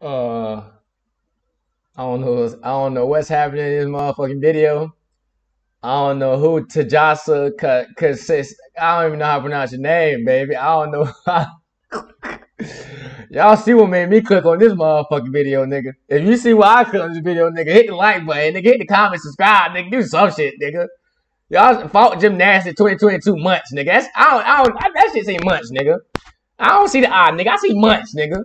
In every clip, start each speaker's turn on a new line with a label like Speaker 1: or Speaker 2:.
Speaker 1: Uh, I don't know. I don't know what's happening in this motherfucking video. I don't know who Tajasa cause I don't even know how to pronounce your name, baby. I don't know. Y'all see what made me click on this motherfucking video, nigga. If you see why I click on this video, nigga, hit the like button, nigga, hit the comment, subscribe, nigga, do some shit, nigga. Y'all fought gymnastics 2022 months, nigga. That's I don't I don't that shit say months, nigga. I don't see the odd, nigga. I see months, nigga.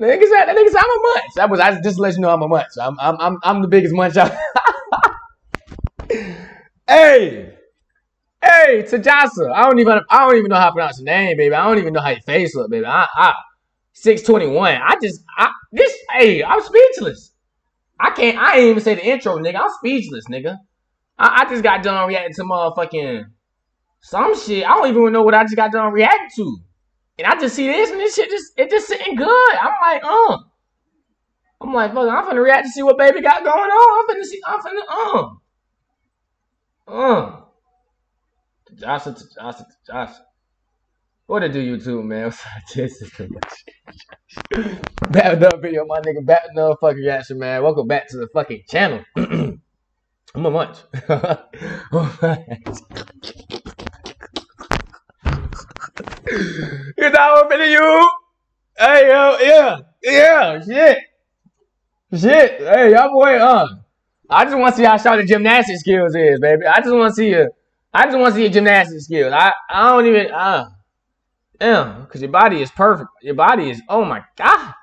Speaker 1: Nigga said I'm a munch. That was I just let you know I'm a munch. I'm I'm I'm, I'm the biggest munch hey. Hey, Tajasa. I don't even I don't even know how to pronounce your name, baby. I don't even know how your face look, baby. I, I 621. I just I this hey, I'm speechless. I can't I ain't even say the intro, nigga. I'm speechless, nigga. I, I just got done reacting to motherfucking some shit. I don't even know what I just got done reacting to. And I just see this and this shit just it just sitting good. I'm like, uh. I'm like, fuck, I'm finna react to see what baby got going on. I'm finna see, I'm finna, uh. Uh. Johnson, Johnson, Johnson. What to do, YouTube, man? this is too much. Back another video, my nigga. Back another fucking reaction, man. Welcome back to the fucking channel. I'm a munch. thought I'm finna you? Hey, yo, yeah, yeah, shit. Shit. Hey, y'all boy, uh. I just want to see how strong the gymnastic skills is, baby. I just want to see your, I just want to see your gymnastic skills. I, I don't even, uh, yeah, because your body is perfect. Your body is, oh my God.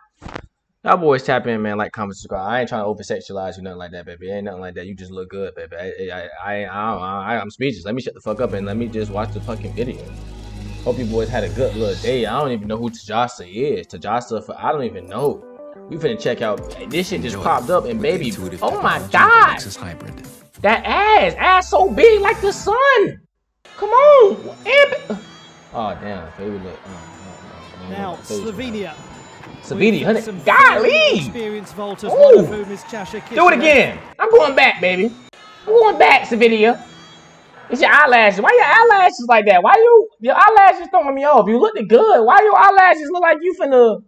Speaker 1: Y'all boys tap in, man. Like, comment, subscribe. I ain't trying to over sexualize you, nothing like that, baby. Ain't nothing like that. You just look good, baby. I, I, I, I, I, I'm speechless. Let me shut the fuck up and let me just watch the fucking video. Hope you boys had a good little day. I don't even know who Tajasa is. Tajasa, for I don't even know. We finna check out. This shit just Enjoy popped up and baby. Oh my god. Hybrid. That ass, ass so big like the sun. Come on. Oh damn, baby look. Oh, oh,
Speaker 2: oh, now Slovenia.
Speaker 1: Slovenia, honey. Golly. Do it again. I'm going back, baby. I'm going back, Slovenia. It's your eyelashes. Why your eyelashes like that? Why you your eyelashes throwing me off? You looking good. Why your eyelashes look like you finna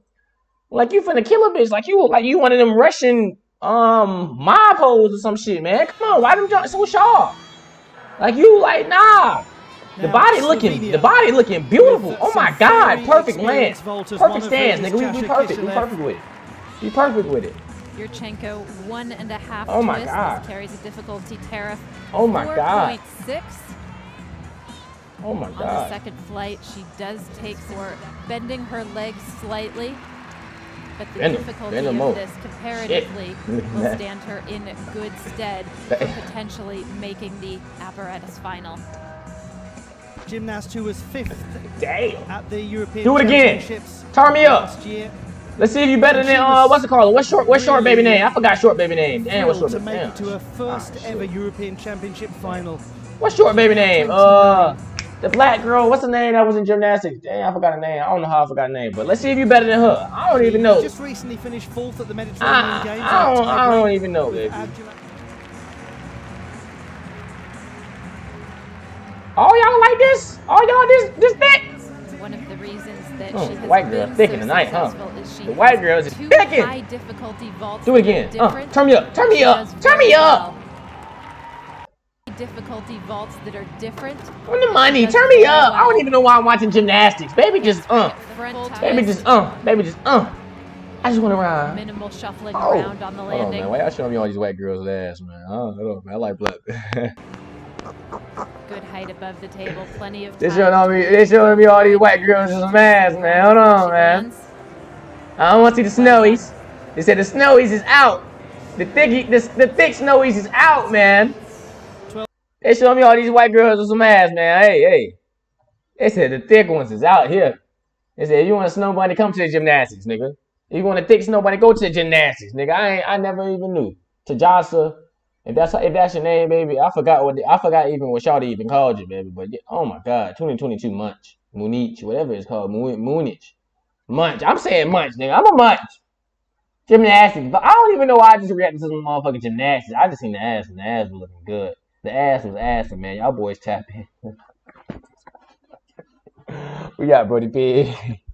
Speaker 1: like you finna kill a bitch? Like you like you one of them Russian um mob hoes or some shit, man. Come on, why them joints so sharp? Like you like nah. The body looking, the body looking beautiful. Oh my God, perfect lance, perfect stance, nigga. We, we perfect, we perfect with it. We perfect with it.
Speaker 3: Yurchenko one and a half
Speaker 1: oh my God.
Speaker 3: carries a difficulty tariff.
Speaker 1: Oh my God.
Speaker 3: 4.6.
Speaker 1: Oh my God.
Speaker 3: On the second flight, she does take for bending her legs slightly. But the bend difficulty of this comparatively will stand her in good stead for potentially making the apparatus final.
Speaker 2: Gymnast who was fifth
Speaker 1: Damn.
Speaker 2: at the European
Speaker 1: Do it again. Turn me up. Year. Let's see if you better than uh what's it called? What's short what's short baby name? I forgot short baby name. Damn, what's short
Speaker 2: baby
Speaker 1: name?
Speaker 2: to her first ah, ever European Championship final.
Speaker 1: What's short baby name? Uh the black girl, what's the name that was in gymnastics? Damn, I forgot her name. I don't know how I forgot her name, but let's see if you better than her. I don't even know.
Speaker 2: Just recently finished fourth at the Mediterranean
Speaker 1: I,
Speaker 2: Games.
Speaker 1: I don't, I don't even know, baby. All y'all like this? All y'all this this thick?
Speaker 3: One of the reasons that oh, she has
Speaker 1: white girl thick so in the night, huh? The white girl is. High
Speaker 3: difficulty vaults
Speaker 1: Do it again. Uh, turn me up. Turn me up. Turn me up.
Speaker 3: Difficulty vaults that are different.
Speaker 1: On the money. Turn me up. I don't even know why I'm watching gymnastics. Baby just uh. Baby just uh. Baby just uh. I just want to ride.
Speaker 3: Minimal shuffling oh. around on the landing. Hold on,
Speaker 1: man. Why y'all showing me all these white girls' ass, man? I don't know, man. I like black.
Speaker 3: Good height above the table, plenty of time.
Speaker 1: They showing me, they showing me all these white girls ass, man. Hold on, man. I don't want to see the snowies. They said the snowies is out. The thick, the, the thick snowies is out, man. They showing me all these white girls with some ass, man. Hey, hey. They said the thick ones is out here. They said, if you want a snow bunny, come to the gymnastics, nigga. If you want a thick snow bunny, go to the gymnastics, nigga. I ain't, I never even knew. Tajasa, if that's if that's your name, baby, I forgot what the, I forgot even what Shawty even called you, baby. But yeah, oh my God, 2022 Munch, Munich, whatever it's called, Munich, Munch. I'm saying Munch, nigga. I'm a Munch. Gymnastics, but I don't even know why I just reacted to some motherfucking gymnastics. I just seen the ass, and the ass was looking good. The ass was ass, man. Y'all boys tap in. we got Brody P.